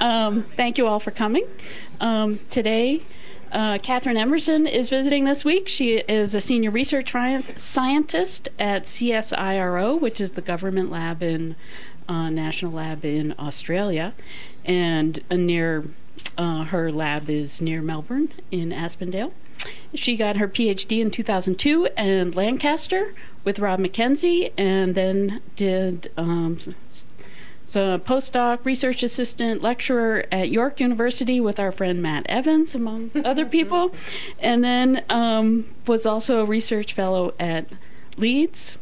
Um, thank you all for coming. Um, today, uh, Kathryn Emmerson is visiting this week. She is a senior research scientist at CSIRO, which is the government lab in uh, national lab in Australia, and uh, near uh, her lab is near Melbourne in Aspendale. She got her PhD in 2002 in Lancaster with Rob McKenzie, and then did um, the postdoc, research assistant, lecturer at York University with our friend Matt Evans, among other people, and then um, was also a research fellow at Leeds,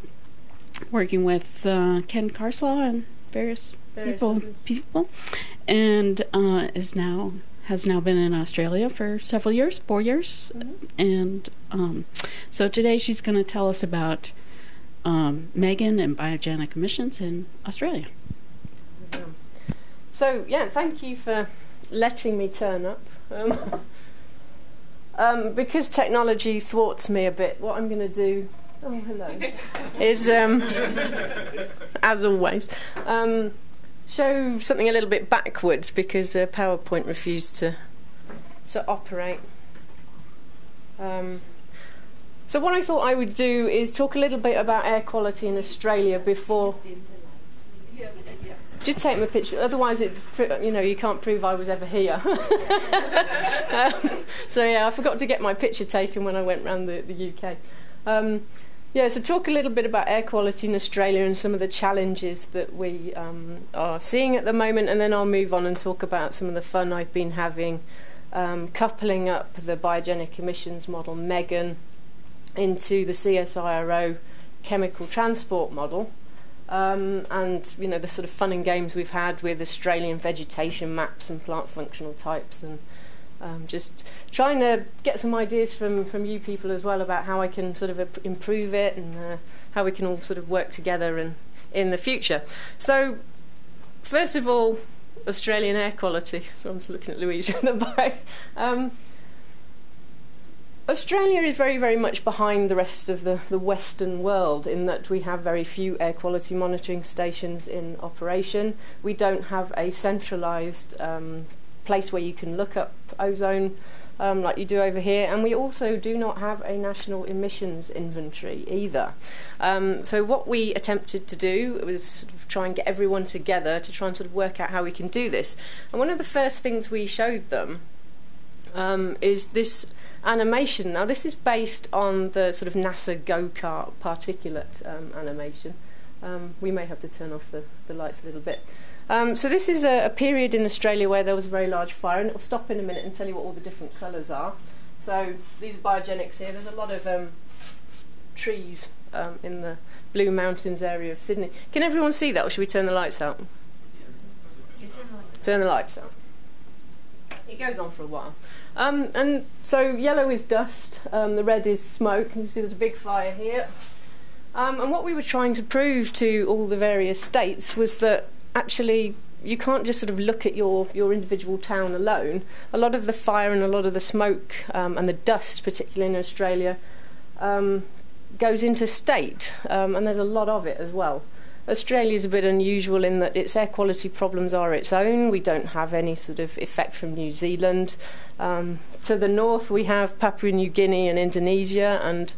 working with uh, Ken Carslaw and various, various people, people, and uh, is now has now been in Australia for several years, four years, mm-hmm. and um, so today she's going to tell us about um, Megan and biogenic emissions in Australia. So yeah, thank you for letting me turn up. Um, um, because technology thwarts me a bit, what I'm going to do, oh hello, is um, as always um, show something a little bit backwards because uh, PowerPoint refused to to operate. Um, so what I thought I would do is talk a little bit about air quality in Australia before just take my picture. Otherwise, it you know you can't prove I was ever here. um, so yeah, I forgot to get my picture taken when I went round the, the UK. Um, yeah, so talk a little bit about air quality in Australia and some of the challenges that we um, are seeing at the moment, and then I'll move on and talk about some of the fun I've been having, um, coupling up the biogenic emissions model Megan into the CSIRO chemical transport model. Um, and you know the sort of fun and games we've had with Australian vegetation maps and plant functional types, and um, just trying to get some ideas from from you people as well about how I can sort of improve it and uh, how we can all sort of work together and in the future. So, first of all, Australian air quality. So I'm looking at Louise in the back. Um, Australia is very, very much behind the rest of the, the Western world in that we have very few air quality monitoring stations in operation. We don't have a centralised um, place where you can look up ozone um, like you do over here, and we also do not have a national emissions inventory either. Um, so, what we attempted to do was sort of try and get everyone together to try and sort of work out how we can do this. And one of the first things we showed them um, is this animation. Now, this is based on the sort of NASA GOCART particulate um, animation. Um, we may have to turn off the, the lights a little bit. Um, so, this is a, a, period in Australia where there was a very large fire, and it will stop in a minute and tell you what all the different colours are. So, these are biogenics here. There's a lot of um, trees um, in the Blue Mountains area of Sydney. Can everyone see that, or should we turn the lights out? Turn the lights out. It goes on for a while. Um, and so yellow is dust, um, the red is smoke, and you see there's a big fire here. Um, and what we were trying to prove to all the various states was that actually you can't just sort of look at your, your individual town alone. A lot of the fire and a lot of the smoke um, and the dust, particularly in Australia, um, goes into state, um, and there's a lot of it as well. Australia is a bit unusual in that its air quality problems are its own. We don't have any sort of effect from New Zealand. Um, to the north, we have Papua New Guinea and Indonesia, and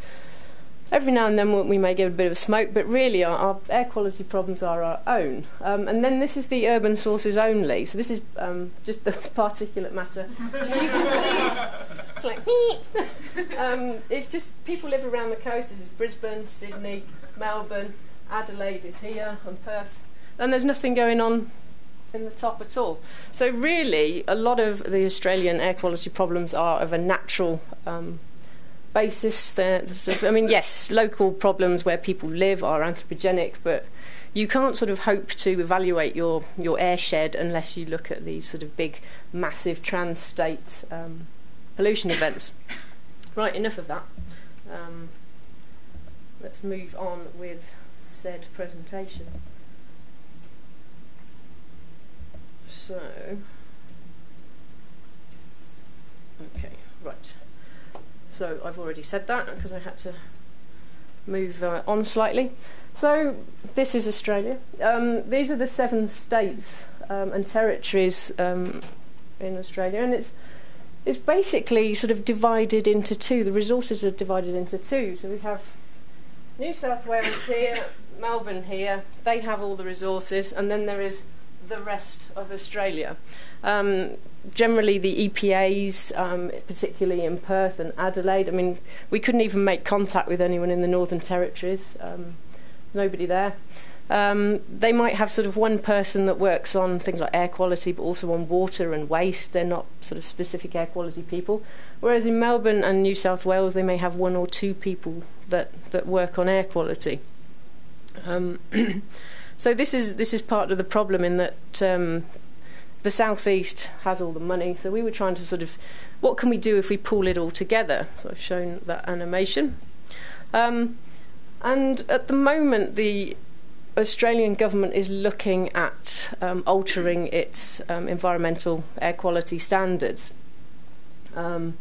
every now and then we may get a bit of smoke, but really our, our air quality problems are our own. Um, and then this is the urban sources only. So this is um, just the particulate matter. you can see it's like um, it's just people live around the coast. This is Brisbane, Sydney, Melbourne. Adelaide is here and Perth. And there's nothing going on in the top at all. So, really, a lot of the Australian air quality problems are of a natural um, basis. They're, I mean, yes, local problems where people live are anthropogenic, but you can't sort of hope to evaluate your, your airshed unless you look at these sort of big, massive trans state um, pollution events. Right, enough of that. Um, let's move on with said presentation. So, okay, right. So I've already said that because I had to move uh, on slightly. So this is Australia. Um, these are the seven states um, and territories um, in Australia, and it's it's basically sort of divided into two. The resources are divided into two. So we have New South Wales here, Melbourne here. They have all the resources, and then there is the rest of Australia. Um, generally, the EPAs, um, particularly in Perth and Adelaide. I mean, we couldn't even make contact with anyone in the Northern Territories. Um, nobody there. Um, they might have sort of one person that works on things like air quality, but also on water and waste. They're not sort of specific air quality people. Whereas in Melbourne and New South Wales, they may have one or two people that, that work on air quality. Um, so this is this is part of the problem in that um, the southeast has all the money. So we were trying to sort of, what can we do if we pull it all together? So I've shown that animation. Um, and at the moment, the Australian government is looking at um, altering its um, environmental air quality standards. Um,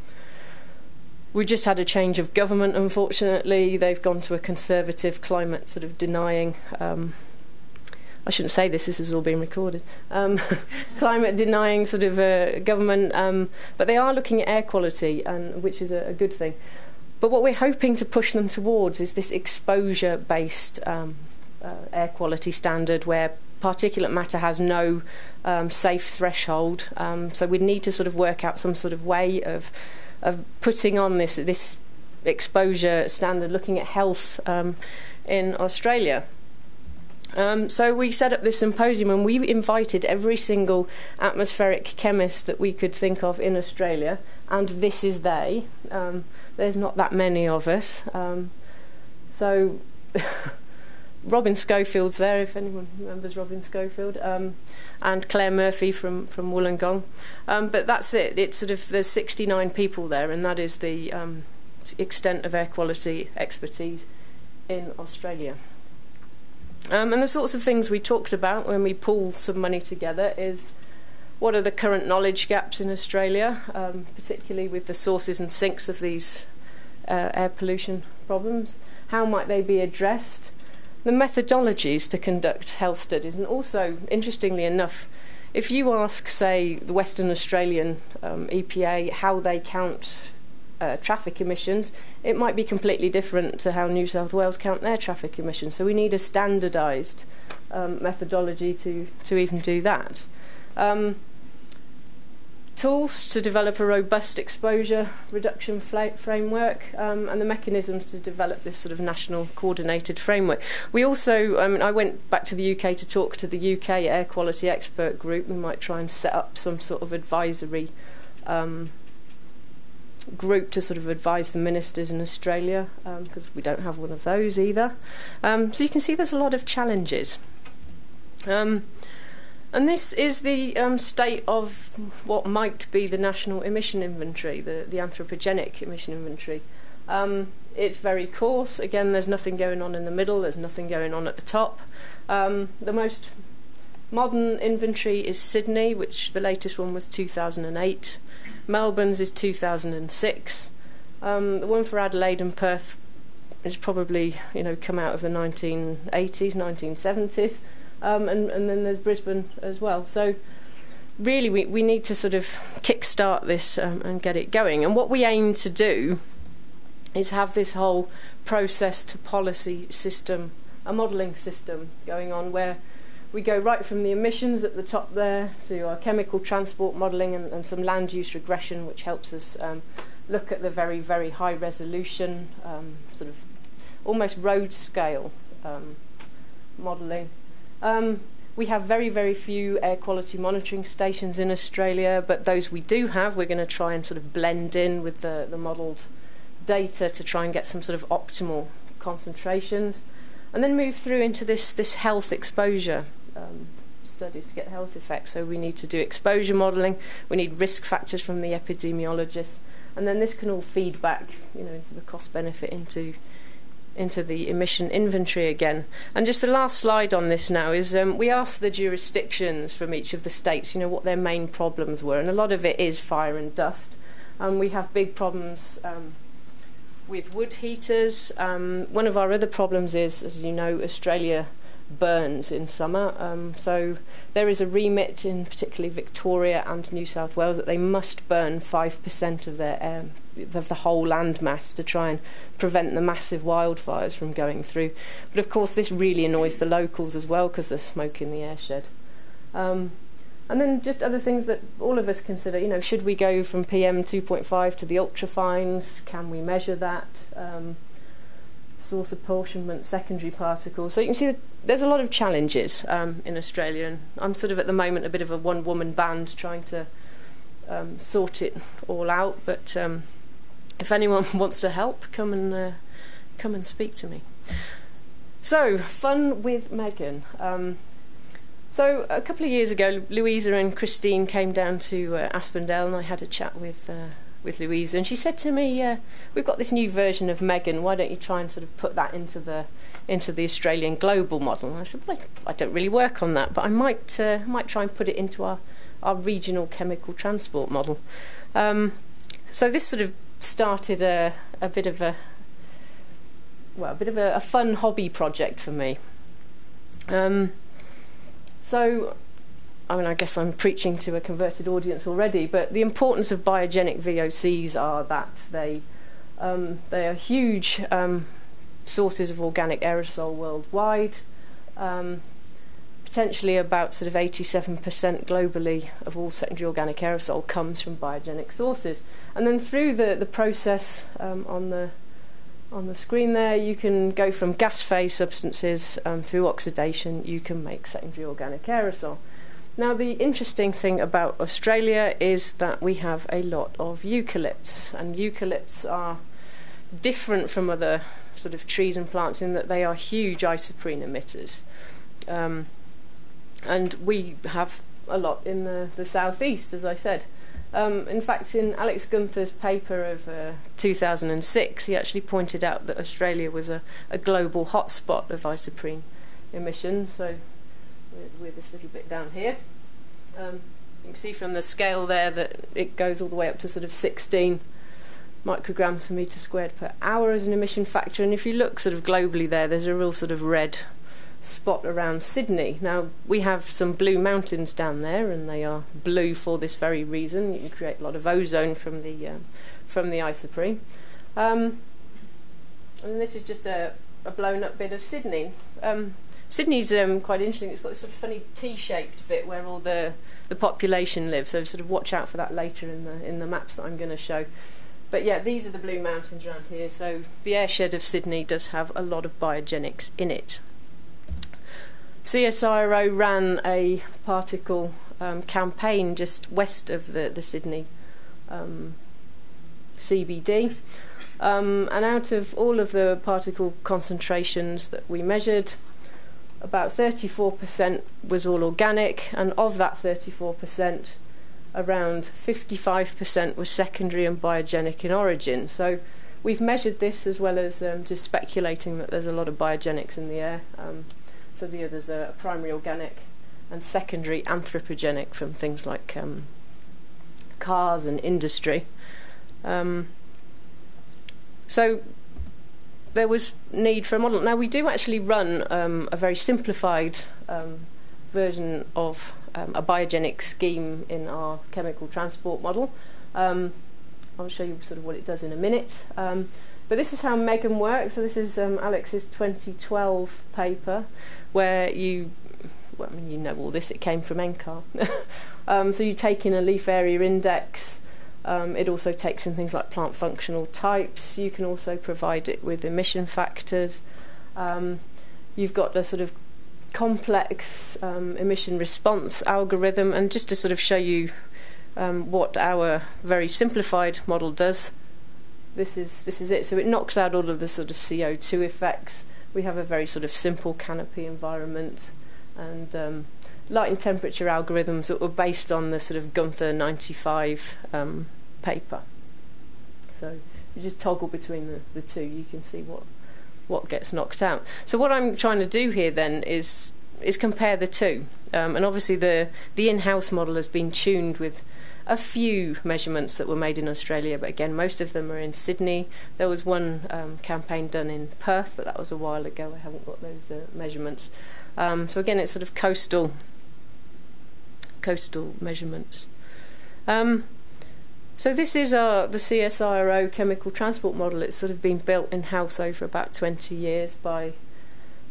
we just had a change of government, unfortunately. They've gone to a conservative climate, sort of denying. Um, I shouldn't say this, this has all been recorded. Um, climate denying sort of uh, government, um, but they are looking at air quality, and, which is a, a, good thing. But what we're hoping to push them towards is this exposure based um, uh, air quality standard where particulate matter has no um, safe threshold. Um, so we'd need to sort of work out some sort of way of of putting on this this exposure standard, looking at health um, in Australia. Um, so we set up this symposium and we invited every single atmospheric chemist that we could think of in Australia, and this is they. Um, there's not that many of us. Um, so Robin Schofield's there, if anyone remembers Robin Schofield, um, and Claire Murphy from, from Wollongong. Um, but that's it. It's sort of there's 69 people there, and that is the um, extent of air quality expertise in Australia. Um, and the sorts of things we talked about when we pull some money together is what are the current knowledge gaps in Australia, um, particularly with the sources and sinks of these uh, air pollution problems? How might they be addressed? the methodologies to conduct health studies. And also, interestingly enough, if you ask, say, the Western Australian um, EPA how they count uh, traffic emissions, it might be completely different to how New South Wales count their traffic emissions. So we need a standardised um, methodology to, to even do that. Um, tools to develop a robust exposure reduction framework um, and the mechanisms to develop this sort of national coordinated framework. We also, I mean, I went back to the UK to talk to the UK air quality expert group. We might try and set up some sort of advisory um, group to sort of advise the ministers in Australia because um, we don't have one of those either. Um, so you can see there's a lot of challenges. Um, and this is the um, state of what might be the national emission inventory, the, the anthropogenic emission inventory. Um, it's very coarse. Again, there's nothing going on in the middle, there's nothing going on at the top. Um, the most modern inventory is Sydney, which the latest one was 2008. Melbourne's is 2006. Um, the one for Adelaide and Perth is probably, you know, come out of the 1980s, 1970s um, and, and then there's Brisbane as well. So really, we, we need to sort of kickstart this um, and get it going. And what we aim to do is have this whole process to policy system, a modelling system going on where we go right from the emissions at the top there to our chemical transport modelling and, and, some land use regression, which helps us um, look at the very, very high resolution, um, sort of almost road scale um, modelling. Um, we have very, very few air quality monitoring stations in Australia, but those we do have, we're going to try and sort of blend in with the, the modelled data to try and get some sort of optimal concentrations, and then move through into this, this health exposure um, studies to get health effects. So we need to do exposure modelling, we need risk factors from the epidemiologists, and then this can all feed back, you know, into the cost benefit into into the emission inventory again. And just the last slide on this now is um, we asked the jurisdictions from each of the states, you know, what their main problems were, and a lot of it is fire and dust. Um, we have big problems um, with wood heaters. Um, one of our other problems is, as you know, Australia burns in summer. Um, so there is a remit in particularly Victoria and New South Wales that they must burn 5% of their um, of the whole land mass to try and prevent the massive wildfires from going through. But of course, this really annoys the locals as well because there's smoke in the airshed. Um, and then just other things that all of us consider. You know, should we go from PM 2.5 to the ultrafines? Can we measure that? Um, source apportionment, secondary particles. So you can see there's a lot of challenges um, in Australia, and I'm sort of at the moment a bit of a one woman band trying to um, sort it all out. But um, if anyone wants to help, come and uh, come and speak to me. So, fun with Megan. Um, so, a couple of years ago, Louisa and Christine came down to uh, Aspendale, and I had a chat with. Uh, with Louisa, and she said to me, uh, "We've got this new version of Megan. Why don't you try and sort of put that into the into the Australian global model?" And I said, "Well, I, I don't really work on that, but I might uh, might try and put it into our our regional chemical transport model." Um, so this sort of started a a bit of a well, a bit of a, a fun hobby project for me. Um, so I mean, I guess I'm preaching to a converted audience already, but the importance of biogenic VOCs are that they um, they are huge um, sources of organic aerosol worldwide. Potentially about sort of 87% globally of all secondary organic aerosol comes from biogenic sources. And then through the, the process um, on the on the screen there, you can go from gas phase substances um, through oxidation, you can make secondary organic aerosol. Now, the interesting thing about Australia is that we have a lot of eucalypts, and eucalypts are different from other sort of trees and plants in that they are huge isoprene emitters. Um, and we have a lot in the, the southeast, as I said. Um, in fact, in Alex Guenther's paper of uh, 2006, he actually pointed out that Australia was a, a global hotspot of isoprene emissions. So with this little bit down here. Um, you can see from the scale there that it goes all the way up to sort of 16 micrograms per metre squared per hour as an emission factor. And if you look sort of globally there, there's a real sort of red spot around Sydney. Now, we have some blue mountains down there, and they are blue for this very reason. You create a lot of ozone from the, uh, from the isoprene. Um, and this is just a, a blown up bit of Sydney. Um, Sydney's um, quite interesting. It's got this sort of funny T-shaped bit where all the the population lives. So sort of watch out for that later in the in the maps that I'm going to show. But yeah, these are the blue mountains around here. So the airshed of Sydney does have a lot of biogenics in it. CSIRO ran a particle um, campaign just west of the, the Sydney um, CBD. Um, and out of all of the particle concentrations that we measured, about 34% was all organic, and of that 34%, around 55% was secondary and biogenic in origin. So we've measured this as well as um, just speculating that there's a lot of biogenics in the air. Um, so the others are primary organic and secondary anthropogenic from things like um, cars and industry. Um, so there was need for a model. Now we do actually run um, a very simplified um, version of um, a biogenic scheme in our chemical transport model. Um, I'll show you sort of what it does in a minute. Um, but this is how Megan works. So this is um, Alex's 2012 paper, where you, well, I mean, you know all this. It came from NCAR. so you take in a leaf area index. Um, it also takes in things like plant functional types. You can also provide it with emission factors. Um, you've got a sort of complex um, emission response algorithm, and just to sort of show you um, what our very simplified model does, this is this is it. So it knocks out all of the sort of CO2 effects. We have a very sort of simple canopy environment, and um, light and temperature algorithms that were based on the sort of Guenther 95 um, paper. So you just toggle between the, the two, you can see what what gets knocked out. So what I'm trying to do here then is is compare the two, um, and obviously the the in-house model has been tuned with a few measurements that were made in Australia, but again, most of them are in Sydney. There was one um, campaign done in Perth, but that was a while ago. I haven't got those uh, measurements. Um, so again, it's sort of coastal coastal measurements. Um, so this is uh, the CSIRO chemical transport model. It's sort of been built in house over about 20 years by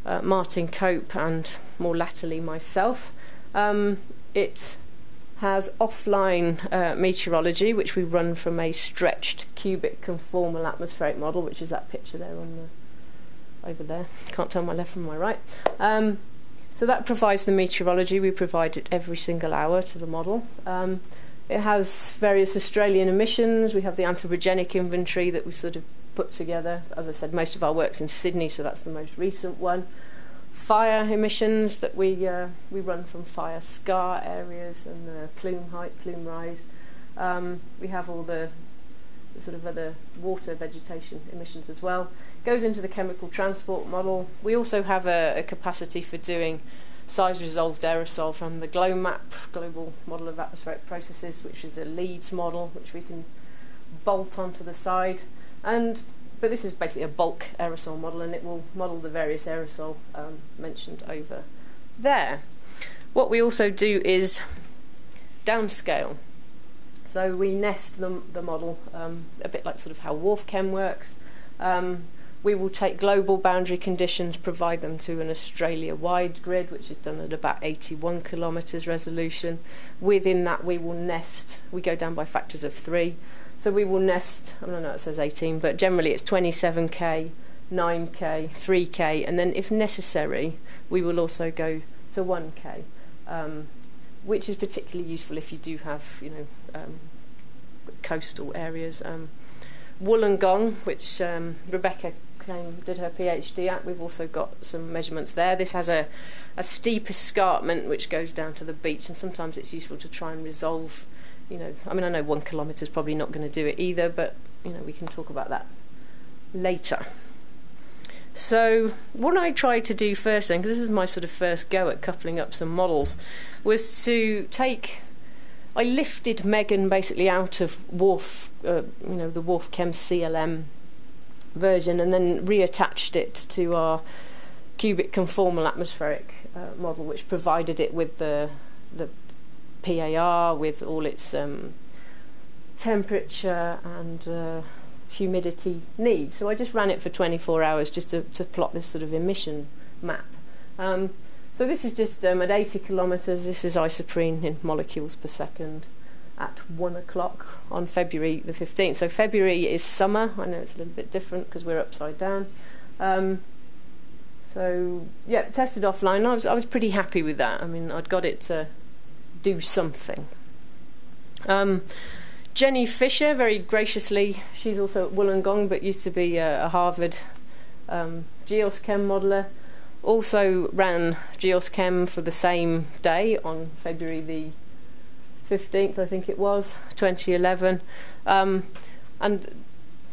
uh, Martin Cope and more latterly myself. Um, has offline uh, meteorology, which we run from a stretched cubic conformal atmospheric model, which is that picture there on the over there. Can't tell my left from my right. Um, so that provides the meteorology. We provide it every single hour to the model. Um, it has various Australian emissions. We have the anthropogenic inventory that we sort of put together. As I said, most of our work's in Sydney, so that's the most recent one. Fire emissions that we uh, we run from fire scar areas and the plume height, plume rise. Um, we have all the, sort of other water vegetation emissions as well. Goes into the chemical transport model. We also have a, a capacity for doing size resolved aerosol from the GLOMAP, Global Model of Atmospheric Processes, which is a LEEDS model, which we can bolt onto the side. And but this is basically a bulk aerosol model, and it will model the various aerosol um, mentioned over there. What we also do is downscale. So we nest the, the model um, a bit like sort of how WRF-Chem works. Um, we will take global boundary conditions, provide them to an Australia wide grid, which is done at about 81 kilometres resolution. Within that, we will nest, we go down by factors of three. So we will nest, I don't know, it says 18, but generally it's 27k, 9k, 3k, and then if necessary, we will also go to 1k, um, which is particularly useful if you do have, you know, um, coastal areas. Um, Wollongong, which um, Rebecca came, did her PhD at. We've also got some measurements there. This has a, a steep escarpment which goes down to the beach, and sometimes it's useful to try and resolve. You know, I mean, I know one kilometre is probably not going to do it either, but you know, we can talk about that later. So, what I tried to do first, then, because this was my sort of first go at coupling up some models, was to take. I lifted Megan basically out of WRF, uh, you know, the WRF-Chem CLM version and then reattached it to our cubic conformal atmospheric uh, model, which provided it with the the PAR with all its um, temperature and uh, humidity needs. So I just ran it for 24 hours just to, to plot this sort of emission map. Um, so this is just um, at 80 kilometres. This is isoprene in molecules per second at one o'clock on February the 15th. So February is summer. I know it's a little bit different because we're upside down. Um, so yeah, tested offline. I was I was pretty happy with that. I mean, I'd got it to do something. Um, Jenny Fisher, very graciously, she's also at Wollongong, but used to be a, a Harvard um, GEOS-Chem modeler. Also ran GEOS-Chem for the same day on February the 15th, I think it was, 2011. Um, and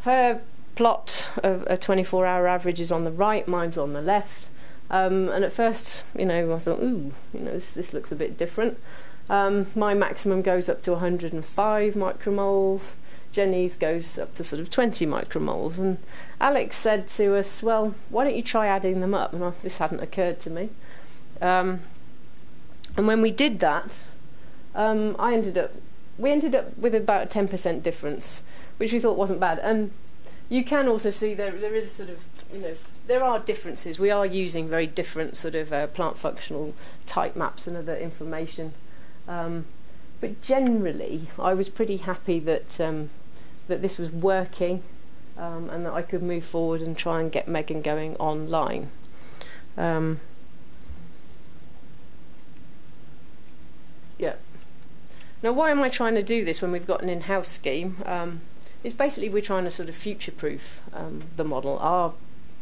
her plot of a 24 hour average is on the right, mine's on the left. Um, and at first, you know, I thought, ooh, you know, this, this looks a bit different. Um, my maximum goes up to 105 micromoles. Jenny's goes up to sort of 20 micromoles. And Alex said to us, well, why don't you try adding them up? And I, this hadn't occurred to me. Um, and when we did that, um, I ended up, we ended up with about a 10% difference, which we thought wasn't bad. And you can also see there there is sort of, you know, there are differences. We are using very different sort of uh, plant functional type maps and other information. Um, but generally, I was pretty happy that um, that this was working um, and that I could move forward and try and get Megan going online. Um, yeah. Now, why am I trying to do this when we've got an in-house scheme? Um, it's basically we're trying to sort of future-proof um, the model. Our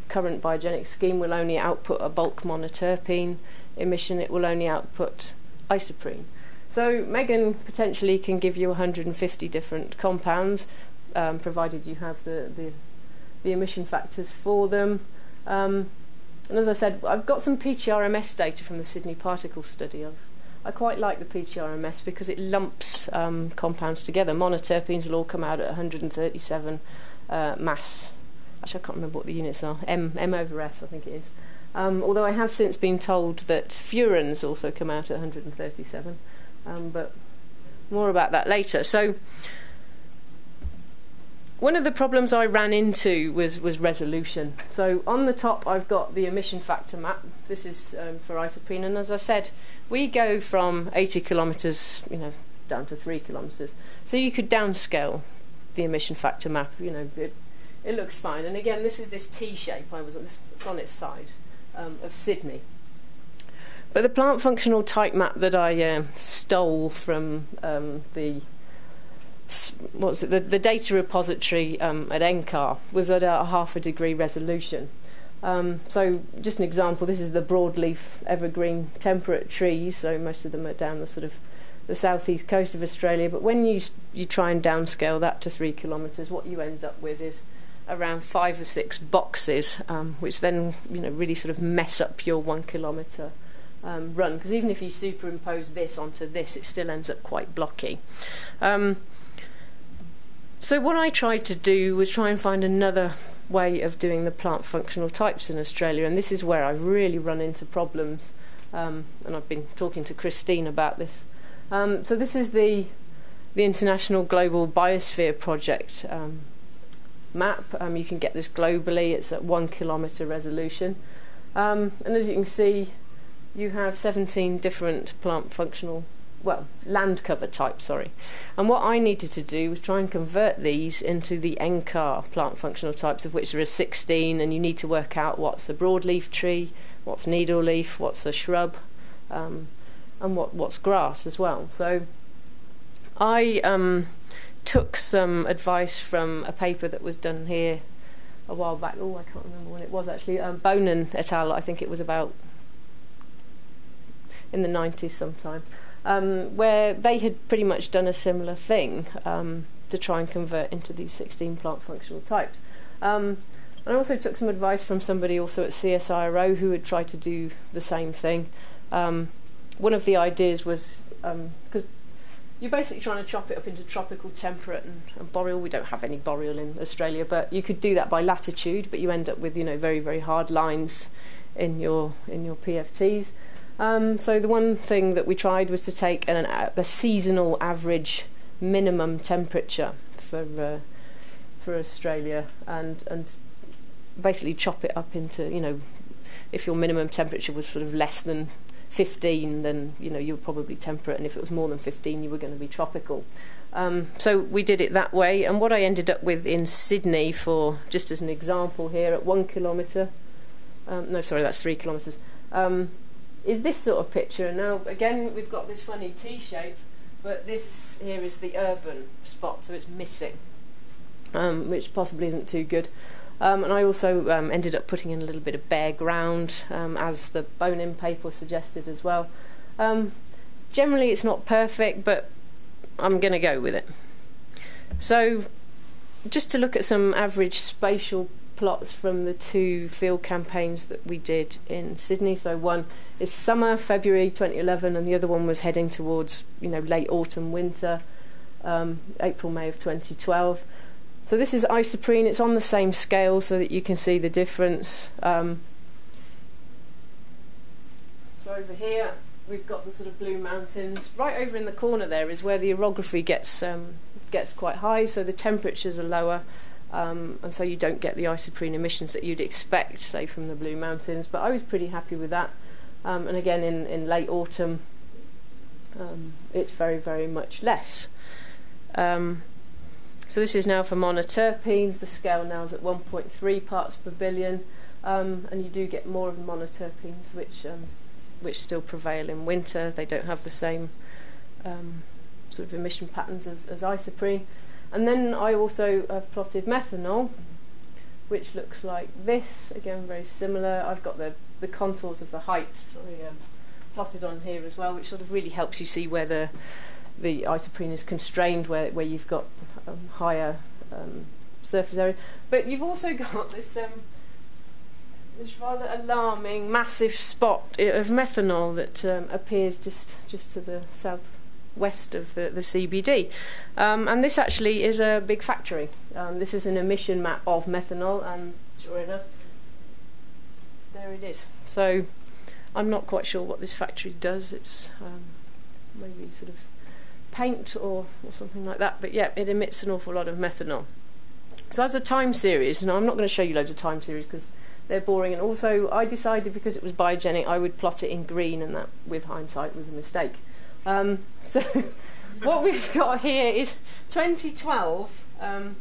current biogenic scheme will only output a bulk monoterpene emission. It will only output isoprene. So Megan potentially can give you 150 different compounds, um, provided you have the, the, the emission factors for them. Um, and as I said, I've got some PTRMS data from the Sydney particle study. I've I quite like the PTRMS because it lumps um, compounds together. Monoterpenes will all come out at 137 uh, mass. Actually, I can't remember what the units are. M, M over S, I think it is. Um, although I have since been told that furans also come out at 137, um, but more about that later. So, one of the problems I ran into was, was resolution. So on the top, I've got the emission factor map. This is um, for isoprene, and as I said, we go from 80 kilometres, you know, down to three kilometres. So you could downscale the emission factor map. You know, it, it looks fine. And again, this is this T shape. I was on it's on its side um, of Sydney. But the plant functional type map that I uh, stole from um, the what's it, the, the data repository um, at NCAR was at a half a degree resolution. Um, so, just an example, this is the broadleaf evergreen temperate trees, so most of them are down the sort of the southeast coast of Australia. But when you, you try and downscale that to three kilometres, what you end up with is around five or six boxes, um, which then you know really sort of mess up your one kilometre um, run. Because even if you superimpose this onto this, it still ends up quite blocky. Um, so what I tried to do was try and find another way of doing the plant functional types in Australia, and this is where I've really run into problems. Um, and I've been talking to Christine about this. Um, so this is the the International Global Biosphere Project um, map. Um, you can get this globally. It's at one kilometre resolution, um, and as you can see, you have 17 different plant functional well, land cover type, sorry. And what I needed to do was try and convert these into the NCAR plant functional types, of which there are 16, and you need to work out what's a broadleaf tree, what's needle leaf, what's a shrub, um, and what, what's grass as well. So I um, took some advice from a paper that was done here a while back. Oh, I can't remember when it was actually. Um, Bonan et al. I think it was about in the 90s sometime um, where they had pretty much done a similar thing um, to try and convert into these 16 plant functional types. Um, I also took some advice from somebody also at CSIRO who had tried to do the same thing. Um, one of the ideas was because um, you're basically trying to chop it up into tropical, temperate, and, and, boreal. We don't have any boreal in Australia, but you could do that by latitude. But you end up with you know very very hard lines in your in your PFTs. Um, so the one thing that we tried was to take an, a seasonal average minimum temperature for uh, for Australia and and basically chop it up into you know if your minimum temperature was sort of less than 15 then you know you were probably temperate and if it was more than 15 you were going to be tropical. Um, so we did it that way and what I ended up with in Sydney for just as an example here at one kilometre um, no sorry that's three kilometres um, is this sort of picture. And Now, again, we've got this funny T shape, but this here is the urban spot, so it's missing, um, which possibly isn't too good. Um, and I also um, ended up putting in a little bit of bare ground, um, as the Bonan paper suggested as well. Um, generally, it's not perfect, but I'm going to go with it. So, just to look at some average spatial plots from the two field campaigns that we did in Sydney. So one is summer, February 2011, and the other one was heading towards you know late autumn, winter, um, April, May of 2012. So this is isoprene. It's on the same scale so that you can see the difference. Um, so over here we've got the sort of blue mountains. Right over in the corner there is where the orography gets um, gets quite high, so the temperatures are lower um, and so you don't get the isoprene emissions that you'd expect, say, from the Blue Mountains. But I was pretty happy with that. Um, and again, in, in late autumn, um, it's very, very much less. Um, so this is now for monoterpenes. The scale now is at 1.3 parts per billion, um, and you do get more of the monoterpenes, which um, which still prevail in winter. They don't have the same sort of emission patterns as, as isoprene. And then I also have plotted methanol, which looks like this. Again, very similar. I've got the, the contours of the heights um, plotted on here as well, which sort of really helps you see where the, the isoprene is constrained, where, where you've got um, higher um, surface area. But you've also got this um, this rather alarming massive spot of methanol that um, appears just just to the south west of the, the CBD. Um, and this actually is a big factory. Um, this is an emission map of methanol, and sure enough, there it is. So I'm not quite sure what this factory does. It's um, maybe sort of paint or, or something like that. But yeah, it emits an awful lot of methanol. So as a time series, and I'm not going to show you loads of time series because they're boring. And also, I decided because it was biogenic, I would plot it in green, and that, with hindsight, was a mistake. Um, so what we've got here is 2012. Um,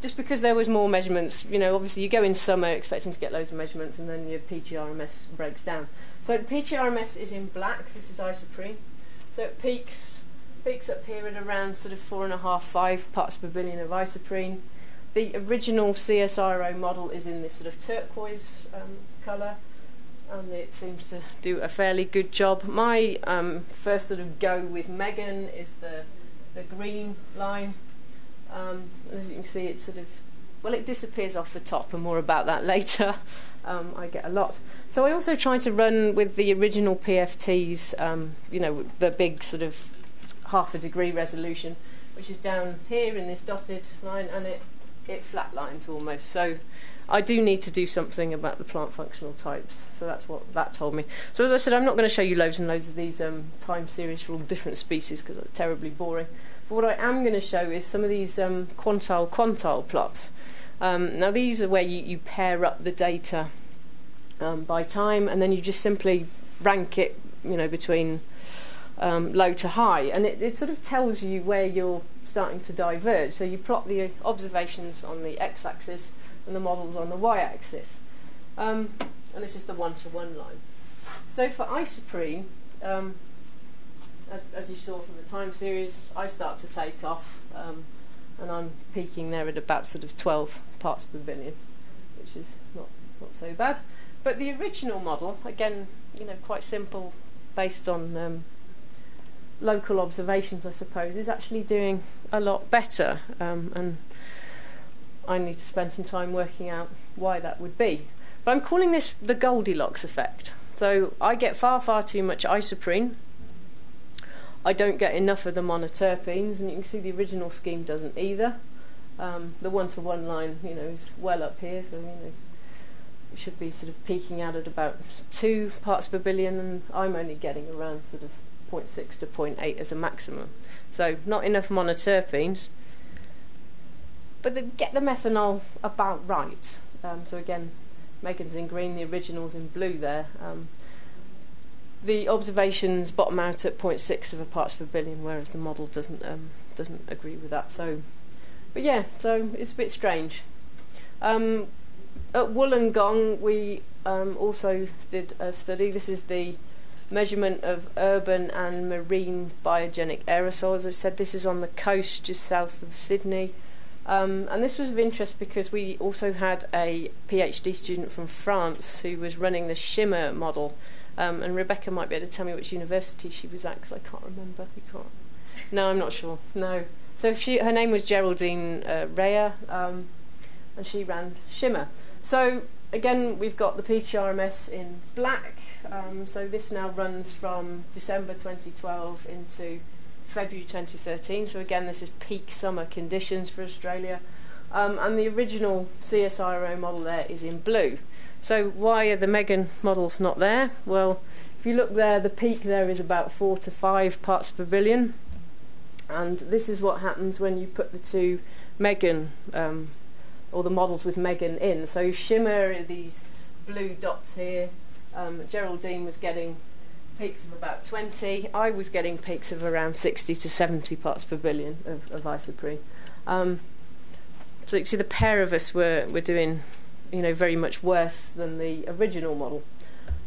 just because there was more measurements, you know, obviously you go in summer expecting to get loads of measurements, and then your PTRMS breaks down. So PTRMS is in black. This is isoprene. So it peaks peaks up here at around sort of four and a half, five parts per billion of isoprene. The original CSIRO model is in this sort of turquoise um, colour, and it seems to do a fairly good job. My um, first sort of go with Megan is the the green line. Um, as you can see, it sort of well, it disappears off the top, and more about that later. Um, I get a lot. So I also try to run with the original PFTs, um, you know, the big sort of half a degree resolution, which is down here in this dotted line, and it it flatlines almost. So I do need to do something about the plant functional types. So that's what that told me. So as I said, I'm not going to show you loads and loads of these um, time series for all different species because it's terribly boring. But what I am going to show is some of these um, quantile quantile plots. Um, now these are where you, you pair up the data um, by time, and then you just simply rank it, you know, between um, low to high, and it, it, sort of tells you where you're starting to diverge. So you plot the observations on the x-axis and the models on the y-axis, um, and this is the one-to-one line. So for isoprene, um, as, as, you saw from the time series, I start to take off, um, and I'm peaking there at about sort of 12 parts per billion, which is not not so bad. But the original model, again, you know, quite simple, based on um, local observations, I suppose, is actually doing a lot better. Um, and I need to spend some time working out why that would be. But I'm calling this the Goldilocks effect. So I get far, far too much isoprene. I don't get enough of the monoterpenes, and you can see the original scheme doesn't either. Um, the one-to-one line, you know, is well up here, so you know should be sort of peaking out at about two parts per billion, and I'm only getting around sort of 0.6 to 0.8 as a maximum. So not enough monoterpenes, but they get the methanol about right. Um, so again, Megan's in green, the original's in blue there. Um, the observations bottom out at 0.6 of a parts per billion, whereas the model doesn't um, doesn't agree with that. So, but yeah, so it's a bit strange. Um, at Wollongong, we um, also did a study. This is the measurement of urban and marine biogenic aerosols. As I said, this is on the coast just south of Sydney. Um, and this was of interest because we also had a PhD student from France who was running the CHIMERE model. Um, and Rebecca might be able to tell me which university she was at because I can't remember. We can't. No, I'm not sure. No. So she, her name was Geraldine uh, Rea, um, and she ran CHIMERE. So again, we've got the PTRMS in black. Um, so this now runs from December 2012 into February 2013. So again, this is peak summer conditions for Australia. Um, and the original CSIRO model there is in blue. So why are the Megan models not there? Well, if you look there, the peak there is about four to five parts per billion. And this is what happens when you put the two Megan um, or the models with Megan in. So CHIMERE are these blue dots here. Um, Geraldine was getting peaks of about 20. I was getting peaks of around 60 to 70 parts per billion of, of isoprene. Um, so you see, the pair of us were, were doing, you know, very much worse than the original model.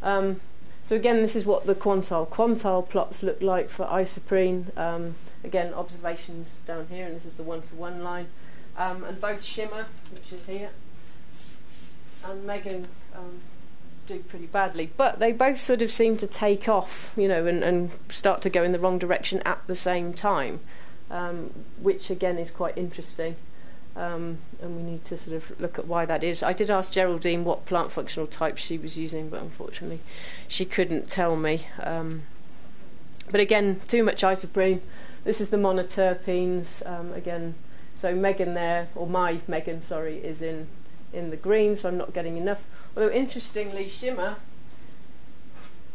Um, so again, this is what the quantile quantile plots look like for isoprene. Um, again, observations down here, and this is the one-to-one line. Um, and both CHIMERE, which is here, and Megan um, do pretty badly. But they both sort of seem to take off, you know, and, and start to go in the wrong direction at the same time, um, which again is quite interesting. Um, and we need to sort of look at why that is. I did ask Geraldine what plant functional type she was using, but unfortunately she couldn't tell me. Um, but again, too much isoprene. This is the monoterpenes. Um, again, so Megan there, or my Megan, sorry, is in in the green, so I'm not getting enough. Although interestingly, CHIMERE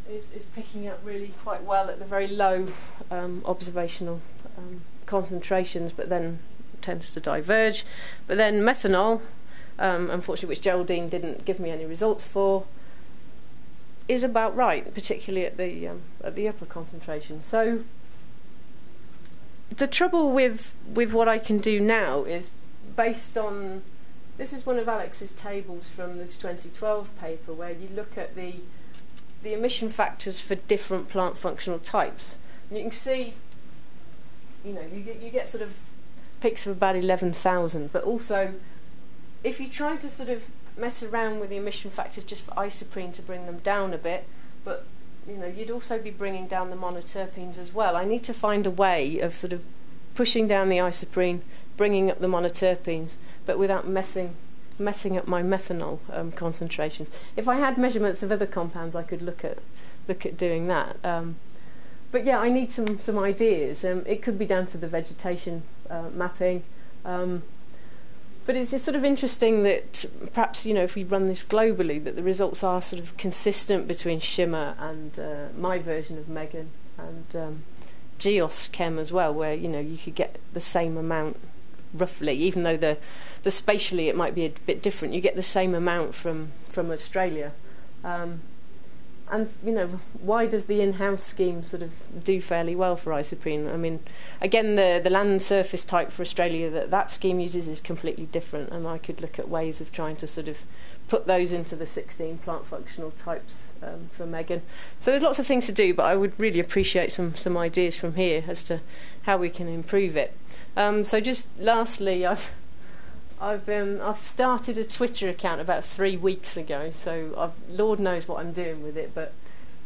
is, is picking up really quite well at the very low um, observational um, concentrations, but then tends to diverge. But then methanol, um, unfortunately, which Geraldine didn't give me any results for, is about right, particularly at the um, at the upper concentration. So the trouble with with what I can do now is based on this is one of Alex's tables from this 2012 paper where you look at the the emission factors for different plant functional types. And you can see, you know, you get, you get sort of peaks of about 11,000, but also if you try to sort of mess around with the emission factors just for isoprene to bring them down a bit, but you know, you'd also be bringing down the monoterpenes as well. I need to find a way of sort of pushing down the isoprene, bringing up the monoterpenes, but without messing messing up my methanol um, concentrations. If I had measurements of other compounds, I could look at look at doing that. Um, but yeah, I need some some ideas. Um, it could be down to the vegetation uh, mapping. Um, but it's, it's sort of interesting that perhaps you know if we run this globally, that the results are sort of consistent between CHIMERE and uh, my version of MEGAN and um, GEOS-Chem as well, where you know you could get the same amount roughly, even though the the spatially it might be a bit different. You get the same amount from from Australia. Um, and you know why does the in-house scheme sort of do fairly well for isoprene? I mean, again, the the land surface type for Australia that that scheme uses is completely different, and I could look at ways of trying to sort of put those into the 16 plant functional types um, for MEGAN. So there's lots of things to do, but I would really appreciate some some ideas from here as to how we can improve it. Um, so just lastly, I've I've um, I've started a Twitter account about three weeks ago, so I've, Lord knows what I'm doing with it. But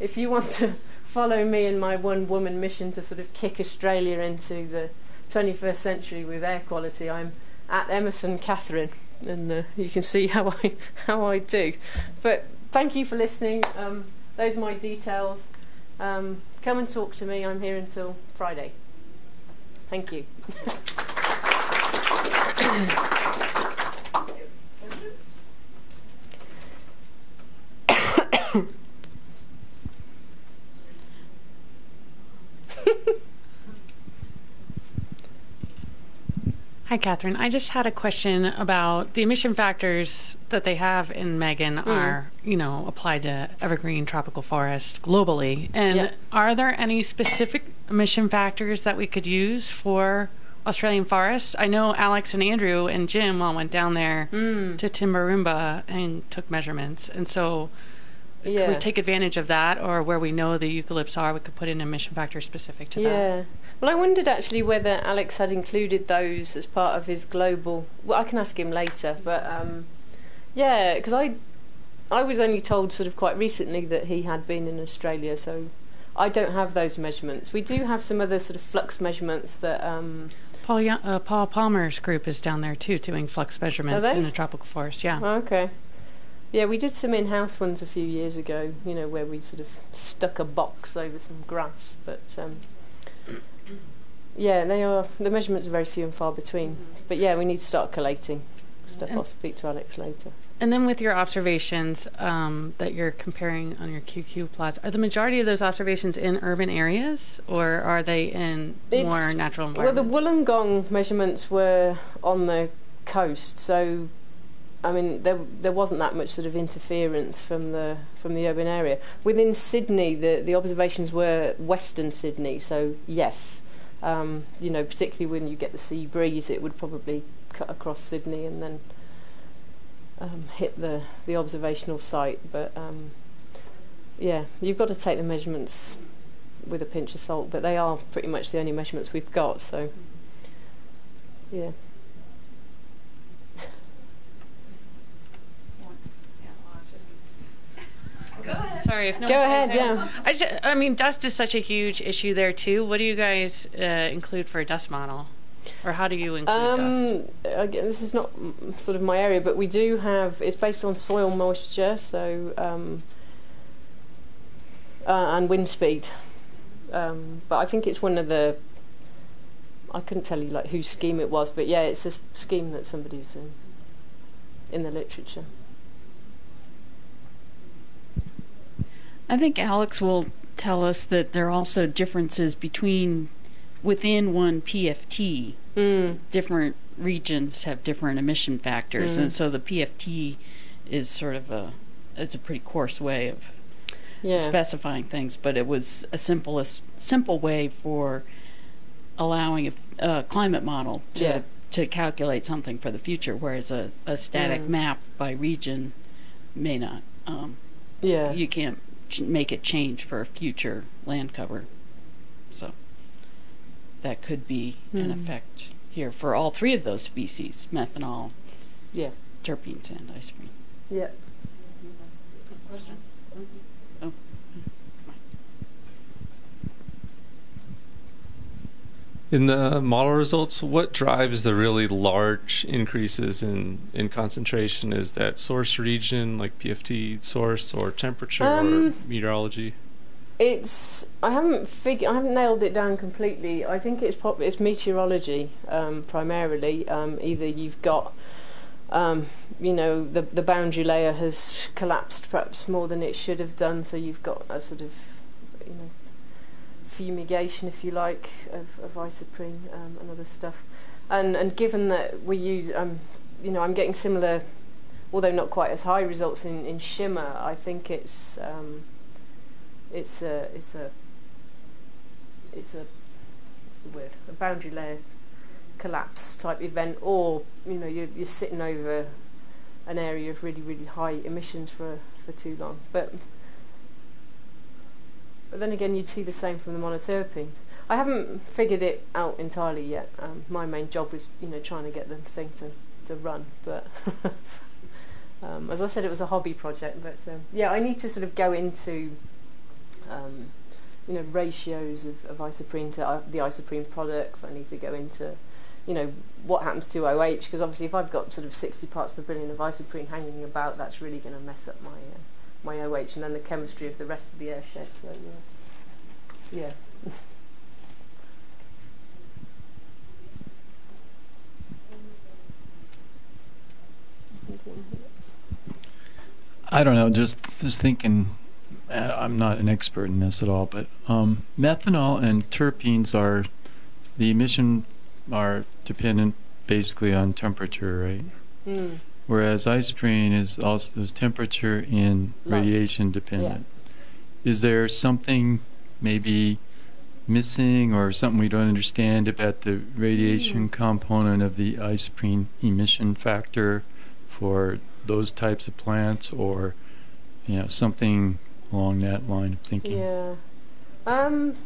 if you want to follow me in my one-woman mission to sort of kick Australia into the 21st century with air quality, I'm at Emmerson Kathryn, and uh, you can see how I how I do. But thank you for listening. Um, those are my details. Um, come and talk to me. I'm here until Friday. Thank you. Hi, Kathryn. I just had a question about the emission factors that they have in MEGAN mm. are, you know, applied to evergreen tropical forests globally. And yeah. are there any specific emission factors that we could use for Australian forests? I know Alex and Andrew and Jim all went down there mm. to Tumbarumba and took measurements. And so yeah. we take advantage of that or where we know the eucalypts are, we could put in emission factors specific to yeah. that? Yeah. Well, I wondered actually whether Alex had included those as part of his global. Well, I can ask him later, but um, yeah, because I I was only told sort of quite recently that he had been in Australia, so I don't have those measurements. We do have some other sort of flux measurements that. Um, Paul, uh, Paul Palmer's group is down there too, doing flux measurements in the tropical forest. Yeah. Oh, okay. Yeah, we did some in-house ones a few years ago. You know, where we sort of stuck a box over some grass, but um, yeah, they are. The measurements are very few and far between. But yeah, we need to start collating stuff. And I'll speak to Alex later. And then with your observations um, that you're comparing on your QQ plots, are the majority of those observations in urban areas, or are they in it's, more natural environments? Well, the Wollongong measurements were on the coast, so I mean, there there wasn't that much sort of interference from the from the urban area. Within Sydney, the the observations were Western Sydney, so yes, Um, you know, particularly when you get the sea breeze, it would probably cut across Sydney and then um, hit the, the observational site. But um, yeah, you've got to take the measurements with a pinch of salt, but they are pretty much the only measurements we've got. So yeah. Sorry, if no Go ahead, yeah. I, just, I mean, dust is such a huge issue there too. What do you guys uh, include for a dust model, or how do you include um, dust? Again, this is not sort of my area, but we do have. It's based on soil moisture, so um, uh, and wind speed. Um, but I think it's one of the. I couldn't tell you like whose scheme it was, but yeah, it's a scheme that somebody's in, in the literature. I think Alex will tell us that there are also differences between within one PFT. Mm. Different regions have different emission factors, Mm. and so the PFT is sort of a it's a pretty coarse way of Yeah. specifying things, but it was a simplest simple way for allowing a, a climate model to Yeah. to calculate something for the future, whereas a, a static Mm. map by region may not. Um, yeah. you can't ch- make it change for a future land cover, so that could be an Hmm. effect here for all three of those species: methanol, Yeah. terpenes, and isoprene. Yeah. Question? Oh. In the model results, what drives the really large increases in, in concentration? Is that source region, like PFT source, or temperature, or Um, meteorology? It's I haven't fig- I haven't nailed it down completely. I think it's pop- it's meteorology um, primarily. Um, either you've got um, you know the the boundary layer has collapsed perhaps more than it should have done, so you've got a sort of you know fumigation, if you like, of, of isoprene um, and other stuff. And and given that we use um, you know I'm getting similar, although not quite as high results in, in CHIMERE. I think it's um, it's a it's a it's a what's the word a boundary layer collapse type event or you know you're, you're sitting over an area of really really high emissions for for too long but but then again you'd see the same from the monoterpenes I haven't figured it out entirely yet um, my main job was you know trying to get the thing to, to run but um, as I said it was a hobby project but um, yeah I need to sort of go into um, you know ratios of, of isoprene to uh, the isoprene products. I need to go into you know what happens to OH because obviously if I've got sort of 60 parts per billion of isoprene hanging about, that's really going to mess up my uh, my OH and then the chemistry of the rest of the air shed. So yeah, yeah. I don't know. Just just thinking. uh, I'm not an expert in this at all, but um, methanol and terpenes are the emission are dependent basically on temperature, right? Mm. Whereas isoprene is also is temperature and radiation dependent. Is there something maybe missing or something we don't understand about the radiation Mm. component of the isoprene emission factor for those types of plants or you know something along that line of thinking? Yeah. Um,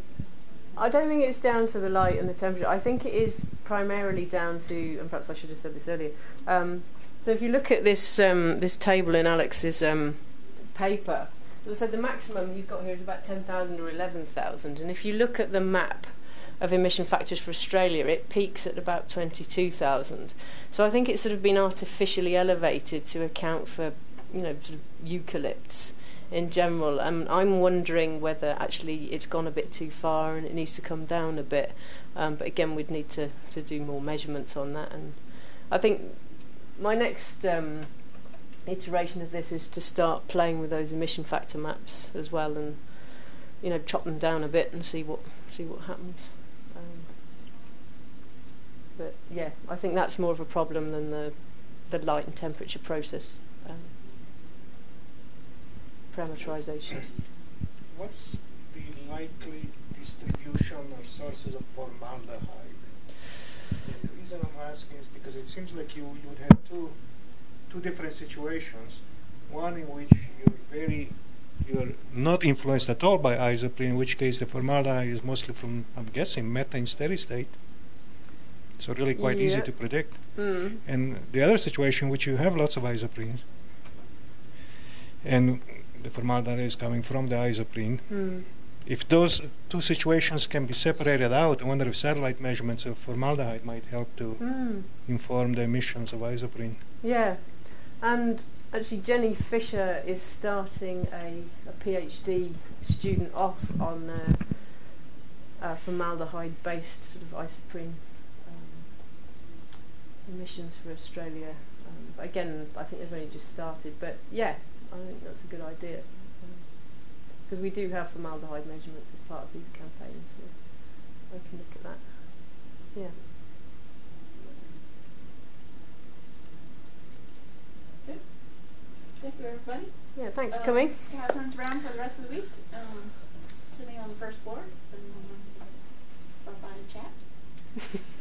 I don't think it's down to the light and the temperature. I think it is primarily down to, and perhaps I should have said this earlier. Um, so if you look at this um, this table in Alex's um, paper, as I said, the maximum he's got here is about 10,000 or 11,000. And if you look at the map of emission factors for Australia, it peaks at about 22,000. So I think it's sort of been artificially elevated to account for, you know, sort of eucalypts in general. Um, I'm wondering whether actually it's gone a bit too far and it needs to come down a bit. Um, but again, we'd need to, to do more measurements on that. And I think my next um, iteration of this is to start playing with those emission factor maps as well, and you know, chop them down a bit and see what see what happens. Um, but yeah, I think that's more of a problem than the the light and temperature process um, parameterizations. What's the likely distribution or sources of formaldehyde? And the reason I'm asking is because it seems like you, you would have two two different situations. One in which you're very you're not influenced at all by isoprene, in which case the formaldehyde is mostly from I'm guessing methane steady state. So really quite easy to predict. Mm. And the other situation, which you have lots of isoprenes, and the formaldehyde is coming from the isoprene. Mm. If those two situations can be separated out, I wonder if satellite measurements of formaldehyde might help to Mm. inform the emissions of isoprene. Yeah, and actually Jenny Fisher is starting a, a PhD student off on uh, uh, formaldehyde-based sort of isoprene um, emissions for Australia. Um, again, I think they've only just started, but yeah, I think that's a good idea. Um, because we do have formaldehyde measurements as part of these campaigns. So I can look at that. Yeah. Thank you, everybody. Yeah, thanks for Um, coming. Kathryn's around for the rest of the week, um, sitting on the first floor. If anyone wants to stop by and chat.